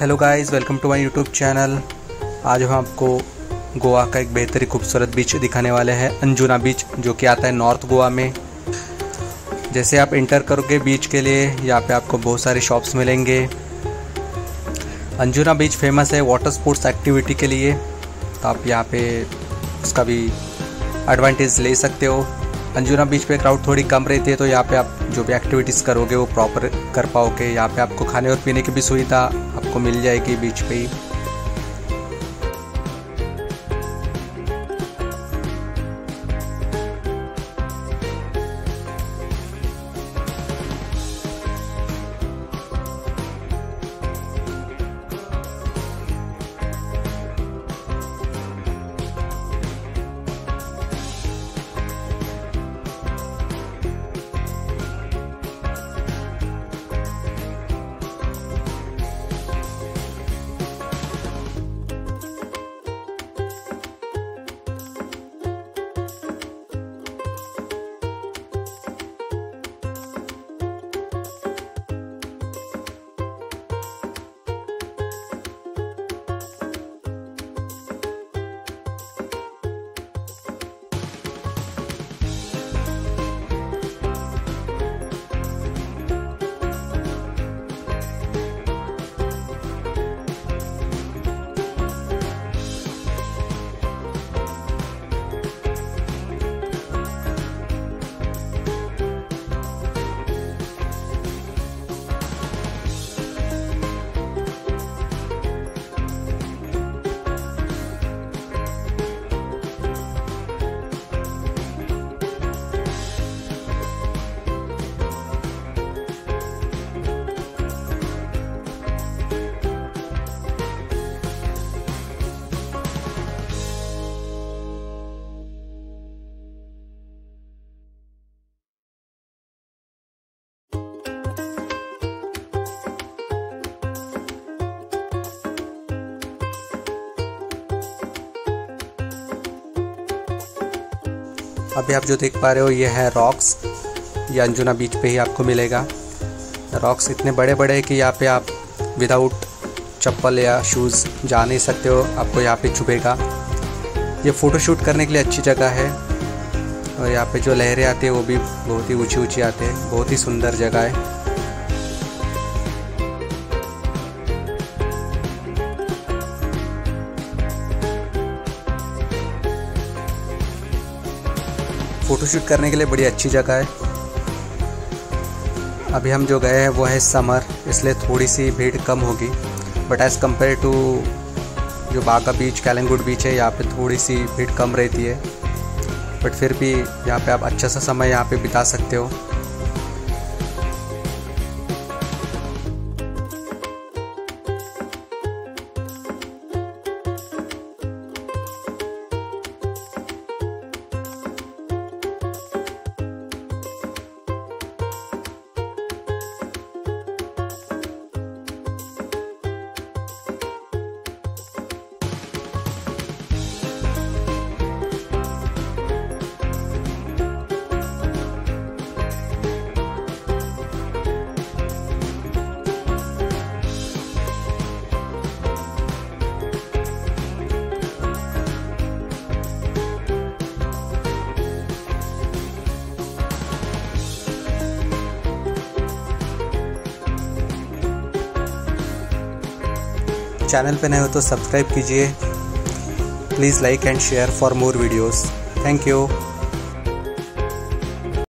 Hello guys welcome to my YouTube channel आज हम आपको गोवा का एक बेहतरीन खूबसूरत बीच दिखाने वाले हैं, अंजुना बीच जो कि आता है नॉर्थ गोवा में। जैसे आप इंटर करोगे बीच के लिए, यहाँ पे आपको बहुत सारे शॉप्स मिलेंगे। अंजुना बीच फ़ेमस है वाटर स्पोर्ट्स एक्टिविटी के लिए। तो आप यहाँ पे उसका भी एडवांटेज ले सकते हो। अंजुना बीच पे क्राउड थोड़ी कम रहती है तो यहाँ पे आप जो भी एक्टिविटीज़ करोगे वो प्रॉपर कर पाओगे। यहाँ पे आपको खाने और पीने की भी सुविधा आपको मिल जाएगी बीच पे ही। अभी आप जो देख पा रहे हो, ये है रॉक्स ये अंजुना बीच पे ही आपको मिलेगा. रॉक्स इतने बड़े बड़े हैं कि यहाँ पे आप विदाउट चप्पल या शूज़ जा नहीं सकते हो. आपको यहाँ पे छुपेगा. ये फ़ोटोशूट करने के लिए अच्छी जगह है. और यहाँ पे जो लहरें आती है, वो भी बहुत ही ऊँची ऊँची आते हैं. बहुत ही सुंदर जगह है. फ़ोटोशूट करने के लिए बड़ी अच्छी जगह है। अभी हम जो गए हैं, वो है समर, इसलिए थोड़ी सी भीड़ कम होगी। बट एज़ कंपेयर टू जो बागा बीच कैलंगुड बीच है, यहाँ पे थोड़ी सी भीड़ कम रहती है। बट फिर भी यहाँ पे आप अच्छा सा समय यहाँ पे बिता सकते हो। चैनल पर नए हो तो सब्सक्राइब कीजिए। Please like and share for more videos. Thank you.